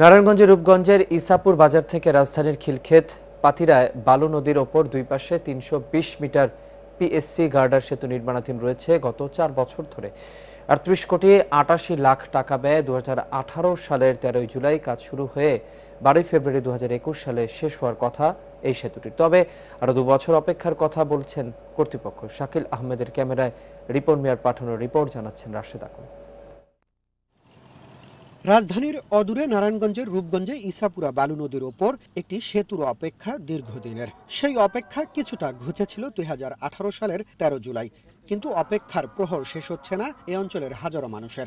নারায়ণগঞ্জের রূপগঞ্জের ইসাপুর বাজার থেকে রাজধানীর খিলক্ষেত পাতিরায় বালু নদীর ওপর দুই পাশে তিনশো বিশ মিটার পিএসসি গার্ডার সেতু নির্মাণাধীন রয়েছে গত চার বছর ধরে। আটত্রিশ কোটি আটাশি লাখ টাকা ব্যয় দুহাজার আঠারো সালের তেরোই জুলাই কাজ শুরু হয়ে বারোই ফেব্রুয়ারি দু হাজার একুশ সালে শেষ হওয়ার কথা এই সেতুটির তবে আরও দু বছর অপেক্ষার কথা বলছেন কর্তৃপক্ষ। শাকিল আহমেদের ক্যামেরায় রিপন মিয়ার পাঠানোর রিপোর্ট জানাচ্ছেন রাশেদ আকুন রাজধানীর অদূরে নারায়ণগঞ্জের রূপগঞ্জে ইসাপুরা বালু নদীর ওপর একটি সেতুর অপেক্ষা দীর্ঘদিনের। সেই অপেক্ষা কিছুটা ঘুচেছিল দুই হাজার আঠারো সালের ১৩ জুলাই। কিন্তু অপেক্ষার প্রহর শেষ হচ্ছে না এ অঞ্চলের হাজারো মানুষের।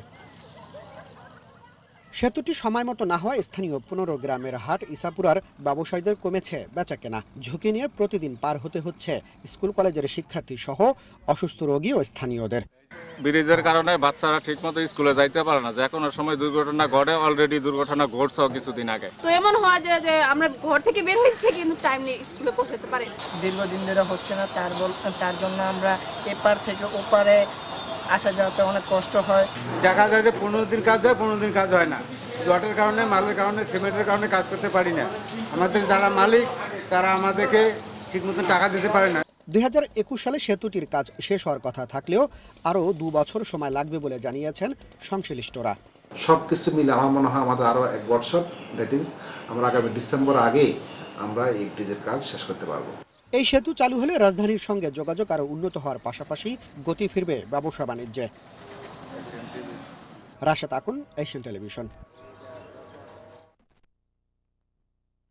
সেতুটি সময় মতো না হওয়ায় স্থানীয় পনেরো গ্রামের হাট ইসাপুরার ব্যবসায়ীদের কমেছে বেচাকেনা। ঝুঁকি নিয়ে প্রতিদিন পার হতে হচ্ছে। স্কুল, কলেজের শিক্ষার্থী সহ অসুস্থ রোগী ও স্থানীয়দের। ব্রিজের কারণে বাচ্চারা ঠিকমতো স্কুলে যাইতে পারে না। যে কোনো সময় দুর্ঘটনা ঘটে অলরেডি দুর্ঘটনা ঘটছেও কিছুদিন আগে। তো এমন হয় যে যে আমরা ঘর থেকে বের হয়েছি কিন্তু টাইম নেই স্কুলে পৌঁছাতে পারি। না। দীর্ঘদিন ধরে হচ্ছে না তার বল তার জন্য আমরা এপার থেকে ওপারে আসা যাওয়াতে অনেক কষ্ট হয়। দেখা যায় যে পনেরো দিন কাজ হয় পনেরো দিন কাজ হয় না। জটের কারণে মালের কারণে সিমেন্টের কারণে কাজ করতে পারি না। আমাদের যারা মালিক তারা আমাদেরকে ঠিক মতন টাকা দিতে পারে না। দুই হাজার একুশ সালে সেতুটির কাজ শেষ হওয়ার কথা থাকলেও আরও দু বছর সময় লাগবে বলে জানিয়েছেন সংশ্লিষ্টরা। সব কিছু মিলে আমার মনে হয় আমাদের আরও এক বছর দ্যাট ইজ আমরা আগামী ডিসেম্বর আগে আমরা এই ব্রিজের কাজ শেষ করতে পারব। এই সেতু চালু হলে রাজধানীর সঙ্গে যোগাযোগ আরও উন্নত হওয়ার পাশাপাশি গতি ফিরবে ব্যবসা বাণিজ্যে রাশেদ আকুন এশিয়ান টেলিভিশন।